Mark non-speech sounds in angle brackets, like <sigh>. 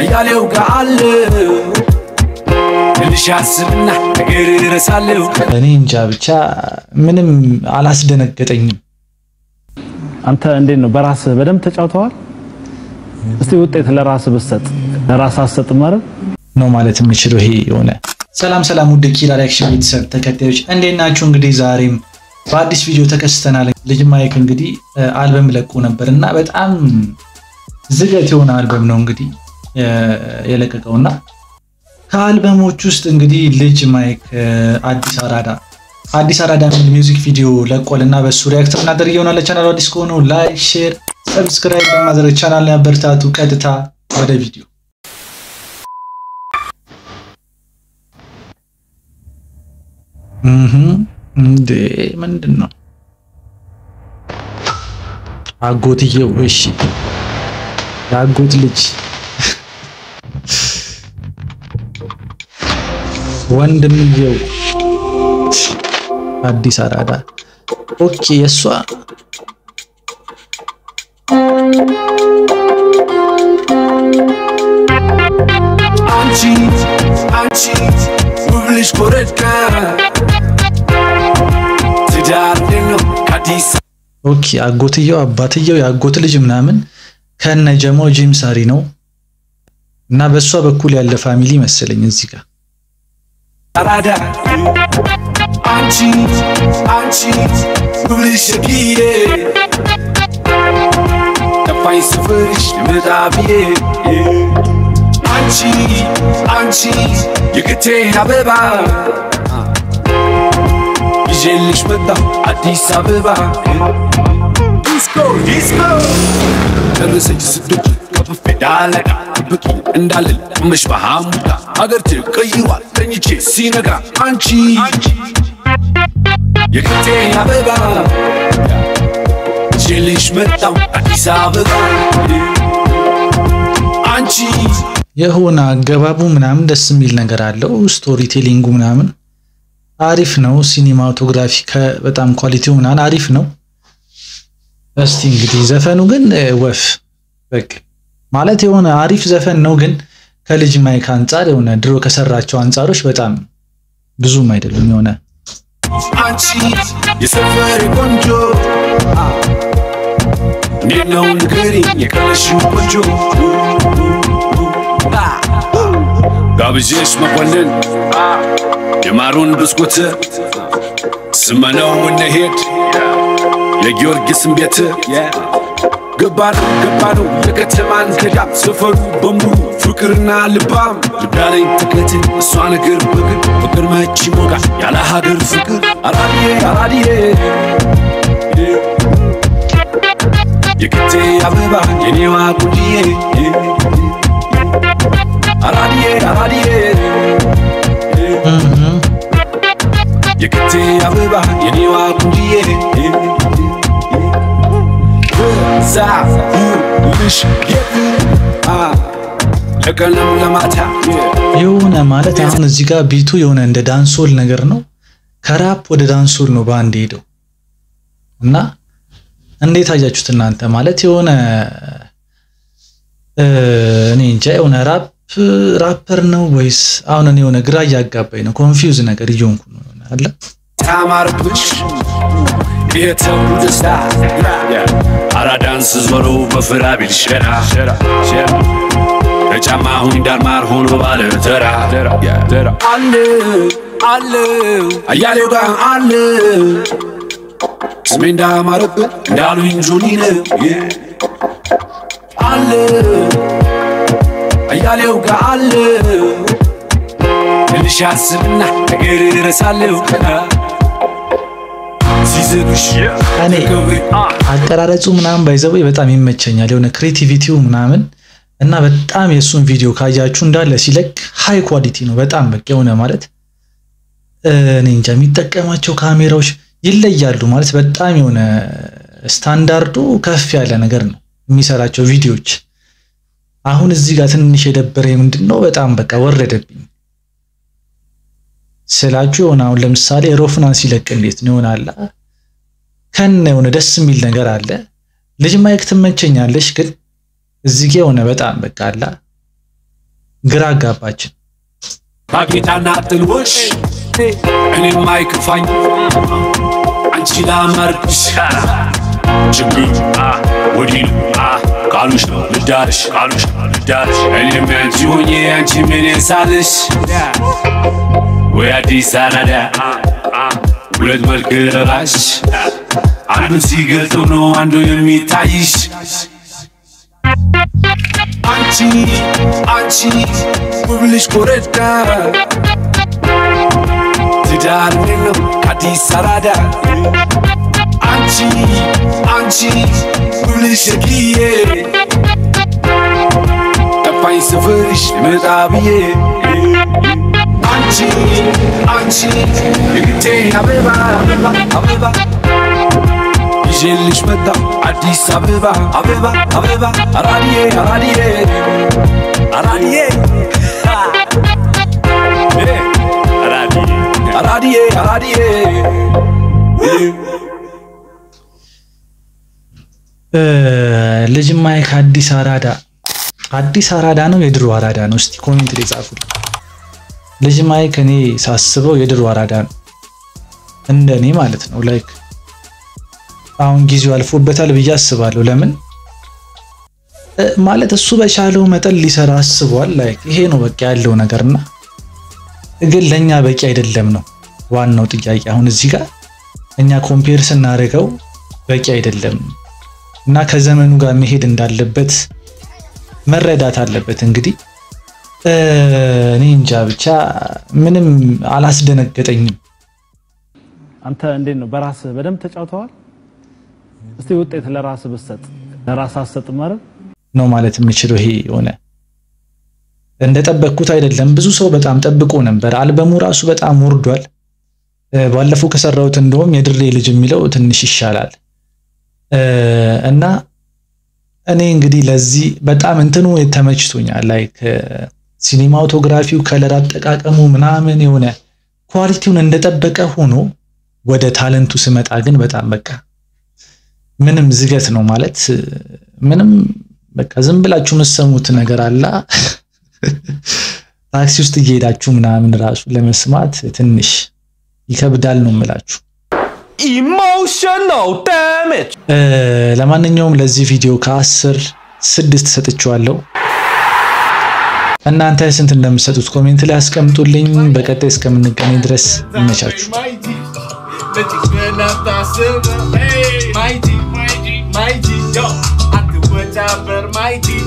አያሌው ጋር አለው ትንሽ አስብና ነገር እረሳለሁ እኔ እንጃ ብቻ ምንም አላስደነገጠኝም። አንተ እንዴት ነው? በራስህ በደንብ ተጫውተዋል? እስቲ ውጤት ለራስህ ብትሰጥ ለራስህ አትሰጥም ማለት ነው ማለት የምችለው ይሄ የሆነ ሰላም ሰላም፣ ውድ ኪላ reaction ቤተሰብ ተከታዮች እንዴት ናችሁ? እንግዲህ ዛሬም በአዲስ ቪዲዮ ተከስተናል። ልጅ ማይክ እንግዲህ አልበም ለቆ ነበር እና በጣም ዝገት የሆነ አልበም ነው እንግዲህ የለቀቀውና ከአልበሞች ውስጥ እንግዲህ ልጅ ማይክ አዲስ አራዳ አዲስ አራዳ የሚል music video ለቋል እና በሱ react እናደርጋለን እየሆነ ለቻናሉ አዲስ ከሆኑ like፣ share፣ subscribe በማድረግ ቻናላችንን አበርታቱ። ቀጥታ ወደ ቪዲዮ እንዴ ምንድን ነው አጎትየው? እሺ የአጎት ልጅ ወንድምየው አዲስ አራዳ ኦኬ። የእሷ አንቺ አንቺ ውብ ልጅ ኮረድካ ትዳር ነው ከአዲስ ኦኬ። አጎትየው አባትየው የአጎት ልጅ ምናምን ከነ ጀማው ጂም ሳሪ ነው እና በእሷ በኩል ያለ ፋሚሊ መሰለኝ እዚህ ጋር አራዳ አንቺ አንቺ ውብ ልጅ ሸግዬ ጠፋኝ ስፍርሽ ልመጣ ብዬ አንቺ አንቺ የቅቴ አበባ ይዤልሽ መጣሁ አዲስ አበባ ዲስኮ ዲስኮ ደረሰች ስዶች ከፍፌ ዳለቃ ብቂ እንዳልል መሽ በሐሙዳ አገር ትቀይሯል ተኝቼ ሲነጋ አንቺ የቅቴ አበባ ይዤልሽ መጣሁ አዲስ አበባ አንቺ የሆነ አገባቡ ምናምን ደስ የሚል ነገር አለው። story telling ኡ ምናምን አሪፍ ነው። cinematography በጣም quality ው ምናምን አሪፍ ነው። እስቲ እንግዲህ ዘፈኑ ግን ወፍ በቃ ማለት የሆነ አሪፍ ዘፈን ነው፣ ግን ከልጅ ማይክ አንጻር የሆነ ድሮ ከሰራቸው አንጻሮች በጣም ብዙም አይደሉም። የሆነ አንቺ የሰፈሬ ቆንጆ ነው ንገሪኝ የቀለሽው ቆንጆ ጋብዤሽ መኮንን የማሩን ብስኩት ስመነው እንሄድ የጊዮርጊስን ቤት ገባኑ ገባኑ የከተማን ገዳም ሰፈሩ በሙሉ ፍቅርና ልባም ልዳለኝ ትከት እሷ ነገር በግር ፍቅር መች ሞቃል ያለ ሀገር ፍቅር አራዲዬ አራዲዬ የቅቴ አበባ የኔዋ ቁንጅዬ አራዲዬ አራዲዬ የቅቴ አበባ የኔዋ ቁንጅዬ ዛልሽ የቱ ለቀለም ለማታ የሆነ ማለት አሁን እዚህ ጋር ቢቱ የሆነ እንደ ዳንሶል ነገር ነው። ከራፕ ወደ ዳንሶል ነው በአንድ ሄደው እና እንዴት አያችሁት እናንተ? ማለት የሆነ እኔ እንጃ የሆነ ራፕ ራፐር ነው ወይስ አሁን እኔ የሆነ ግራ እያጋባኝ ነው። ኮንፊውዝ ነገር እየሆንኩ ነው አለ ታማርብሽ የተው ደስታ አራዳን ስዞሮ በፍራ ቢል ከጫማ ሁኝ ዳርማር ሆኖ ባለ ተራ አለ አለ አያሌው ጋር አለ። ስሜ እንዳማረብን እንዳሉኝ ጆኒ ነው አለ አያሌው ጋር አለ። ትንሽ አስብና ነገር እረሳለሁ። እኔ አቀራረጹ ምናምን ባይዘው በጣም ይመቸኛል። የሆነ ክሬቲቪቲው ምናምን እና በጣም የእሱን ቪዲዮ ካያችሁ እንዳለ ሲለቅ high quality ነው። በጣም በቃ የሆነ ማለት እኔ እንጃ የሚጠቀማቸው ካሜራዎች ይለያሉ። ማለት በጣም የሆነ ስታንዳርዱ ከፍ ያለ ነገር ነው የሚሰራቸው ቪዲዮዎች። አሁን እዚህ ጋር ትንሽ የደበረኝ ምንድን ነው በጣም በቃ ወረደብኝ ስላችሁ የሆነ አሁን ለምሳሌ ሮፍናን ሲለቅ እንዴት ነው ይሆናል ከነ የሆነ ደስ የሚል ነገር አለ። ልጅ ማይክ ትመቸኛለሽ፣ ግን እዚህ ጋ የሆነ በጣም በቃ አላ ግራ አጋባችን። ማጌታና ጥልቦሽ እኔም አይክፋኝ አንቺ ላመርቅሽ። ችግር ወዲህ ነው ቃሉሽ ነው ልዳርሽ ቃሉሽ ነው ልዳርሽ። እኔም ያንቺ ሆኜ አንቺ ምን ሳልሽ? ወይ አዲስ አራዳ ሁለት መልክ ራሽ አንዱን ሲገልጠው ነው አንዱ የሚታይሽ አንቺ አንቺ ውብልሽ ኮረዳ ትዳር የለው ከአዲስ አራዳ አንቺ አንቺ ውብልሽ ሸግዬ ጠፋኝ ስፍርሽ ልመጣ ብዬ አንቺ አንቺ የግቴ አበባ አበባ ይዤልሽ መጣሁ አዲስ አበባ አበባ አበባ አራዲዬ አራዲዬ አራዲዬ አራዲዬ አራዲዬ ልጅ ማይክ አራዳ አዲስ አራዳ ነው የድሮ አራዳ ነው? እስቲ comment ላይ ጻፉልኝ። ልጅ ማይክ ሳስበው የድሮ አራዳ ነው እንደኔ ማለት ነው። like አሁን ጊዜው አልፎበታል ብዬ አስባለሁ። ለምን ማለት እሱ በቻለው መጠን ሊሰራ አስቧል። like ይሄ ነው በቃ ያለው ነገርና ግን ለኛ በቂ አይደለም ነው ዋናው ጥያቄ። አሁን እዚህ ጋር እኛ compare ስናደርገው በቂ አይደለም እና ከዘመኑ ጋር መሄድ እንዳለበት መረዳት አለበት። እንግዲህ እኔ እንጃ ብቻ ምንም አላስደነገጠኝም። አንተ እንዴት ነው በራስህ በደንብ ተጫውተዋል? እስቲ ውጤት ለራስህ ብትሰጥ ለራስህ አትሰጥም ማለት ነው ማለት የምችለው ይሄ የሆነ እንደጠበቅኩት አይደለም። ብዙ ሰው በጣም ጠብቆ ነበር። አልበሙ ራሱ በጣም ወርዷል። ባለፈው ከሰራሁት እንደውም የድሬ ልጅ የሚለው ትንሽ ይሻላል እና እኔ እንግዲህ ለዚህ በጣም እንትኑ ተመችቶኛል። like cinematography ው፣ color አጠቃቀሙ ምናምን የሆነ quality ውን እንደጠበቀ ሆኖ ወደ talent ኡ ስመጣ ግን በጣም በቃ ምንም ዝገት ነው ማለት ምንም በቃ ዝም ብላችሁ የምትሰሙት ነገር አላ <laughs> ታክሲ ውስጥ እየሄዳችሁ ምናምን ራሱ ለመስማት ትንሽ ይከብዳል ነው የምላችሁ። Emotional damage. ለማንኛውም ለዚህ ቪዲዮ ከአስር ስድስት ሰጥቼዋለሁ። እናንተ ስንት እንደምትሰጡት comment ላይ አስቀምጡልኝ። በቀጣይ እስከምንገናኝ ድረስ ይመቻችሁ። my G yo Aku pecah bermaiji